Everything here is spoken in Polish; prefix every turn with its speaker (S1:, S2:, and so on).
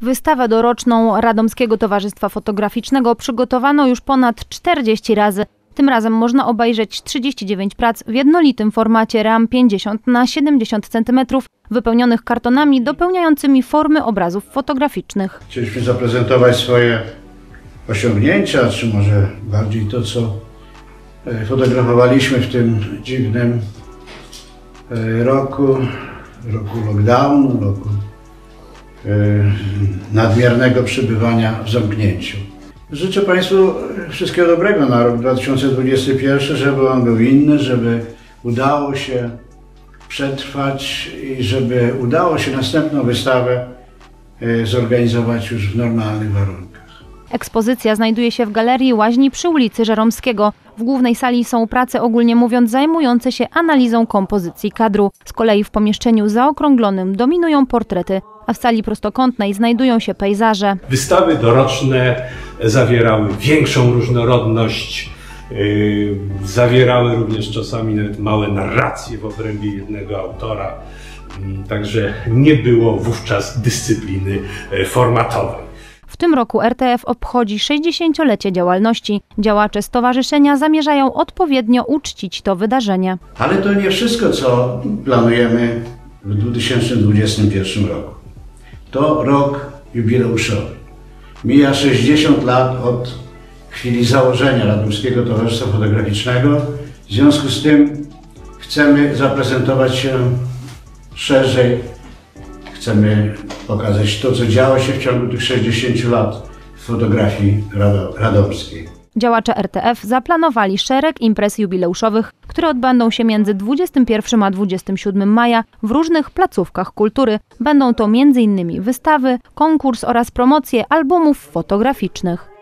S1: Wystawę doroczną Radomskiego Towarzystwa Fotograficznego przygotowano już ponad 40 razy. Tym razem można obejrzeć 39 prac w jednolitym formacie RAM 50 na 70 cm, wypełnionych kartonami dopełniającymi formy obrazów fotograficznych.
S2: Chcieliśmy zaprezentować swoje osiągnięcia, czy może bardziej to, co e, fotografowaliśmy w tym dziwnym e, roku, roku lockdownu, roku nadmiernego przebywania w zamknięciu. Życzę Państwu wszystkiego dobrego na rok 2021, żeby on był inny, żeby udało się przetrwać i żeby udało się następną wystawę e, zorganizować już w normalnych warunkach.
S1: Ekspozycja znajduje się w galerii łaźni przy ulicy Żeromskiego. W głównej sali są prace ogólnie mówiąc zajmujące się analizą kompozycji kadru. Z kolei w pomieszczeniu zaokrąglonym dominują portrety, a w sali prostokątnej znajdują się pejzaże.
S3: Wystawy doroczne zawierały większą różnorodność, yy, zawierały również czasami nawet małe narracje w obrębie jednego autora, Mm, także nie było wówczas dyscypliny e, formatowej.
S1: W tym roku RTF obchodzi 60-lecie działalności. Działacze stowarzyszenia zamierzają odpowiednio uczcić to wydarzenie.
S2: Ale to nie wszystko, co planujemy w 2021 roku. To rok jubileuszowy. Mija 60 lat od chwili założenia Radomskiego Towarzystwa Fotograficznego. W związku z tym chcemy zaprezentować się szerzej. Chcemy pokazać to, co działo się w ciągu tych 60 lat w fotografii rado- radomskiej.
S1: Działacze RTF zaplanowali szereg imprez jubileuszowych, które odbędą się między 21 a 27 maja w różnych placówkach kultury. Będą to m.in. wystawy, konkurs oraz promocje albumów fotograficznych.